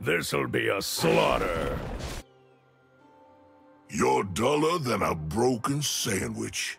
This'll be a slaughter. You're duller than a broken sandwich.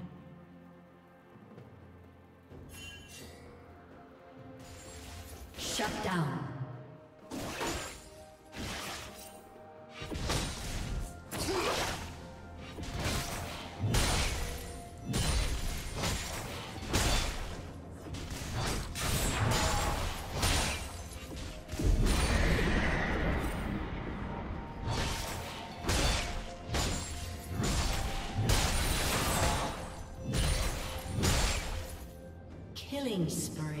Killing spree.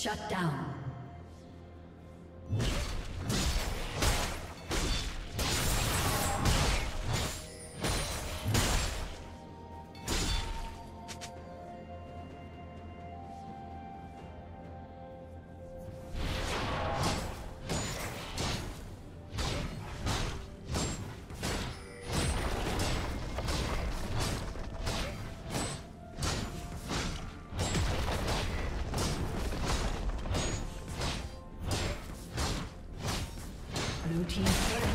Shut down. Team's turret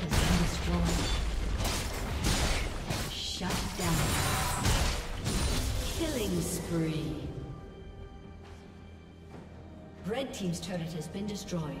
has been destroyed. Shut down. Killing spree. Red team's turret has been destroyed.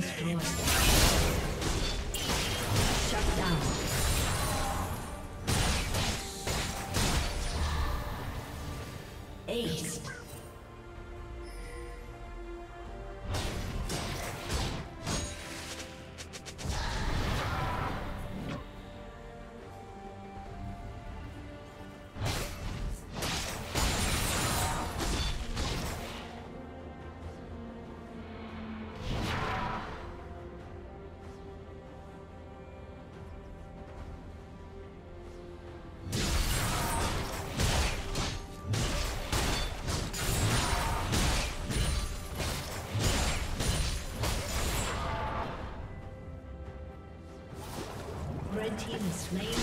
Destroyed. Slain.